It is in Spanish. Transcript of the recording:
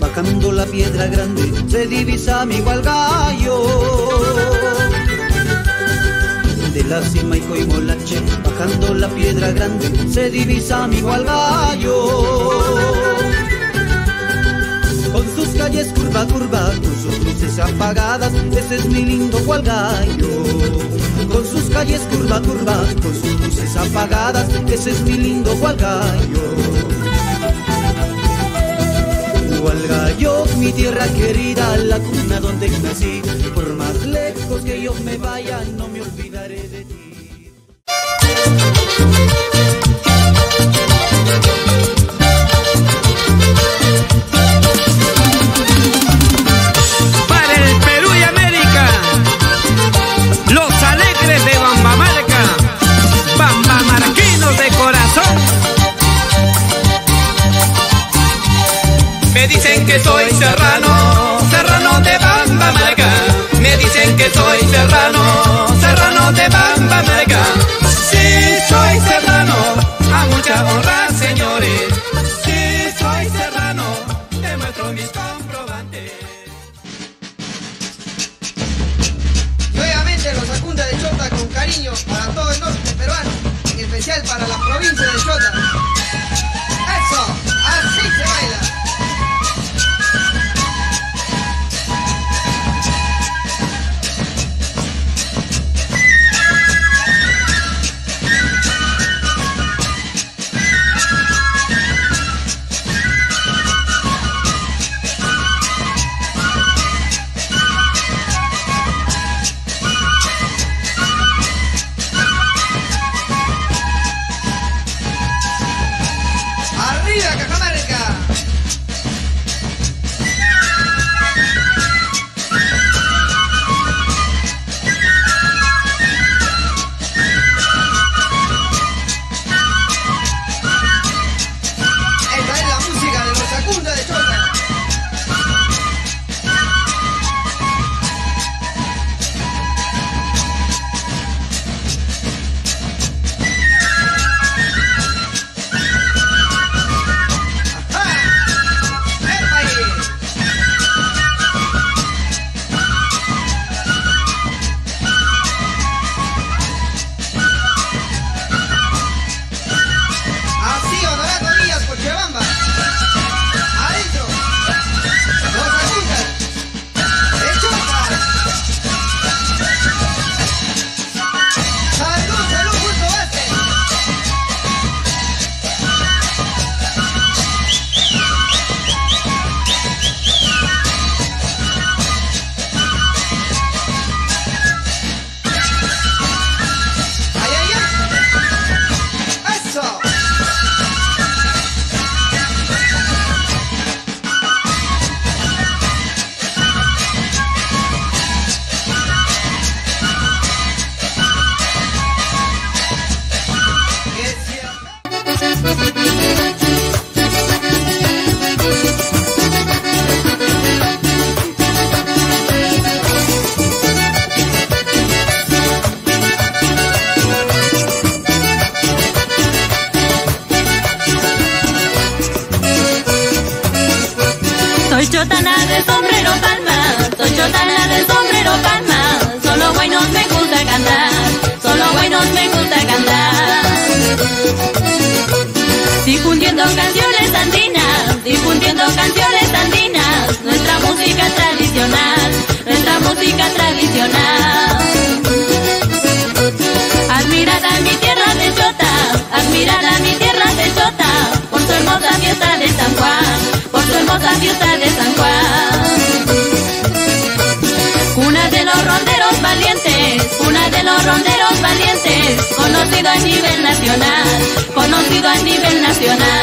Bajando la piedra grande, se divisa mi gallo. De la cima y Molache, bajando la piedra grande, se divisa mi gallo. Con sus calles curva curva, con sus luces apagadas, ese es mi lindo Gualgallo. Con sus calles curva curva, con sus luces apagadas, ese es mi lindo Gualgallo. Gualgallo, mi tierra querida, la cuna donde nací. Por más lejos que yo me vaya, no me olvidaré de ti. Solo buenos me gusta cantar, solo buenos me gusta cantar. Difundiendo canciones andinas, difundiendo canciones andinas. Nuestra música tradicional, nuestra música tradicional. Admirada mi tierra de Chota, admirada mi tierra de Chota, por su hermosa fiesta de San Juan, por su hermosa fiesta de San Juan. Cuna de los ronderos valientes, cuna de los ronderos valientes, conocido a nivel nacional, conocido a nivel nacional.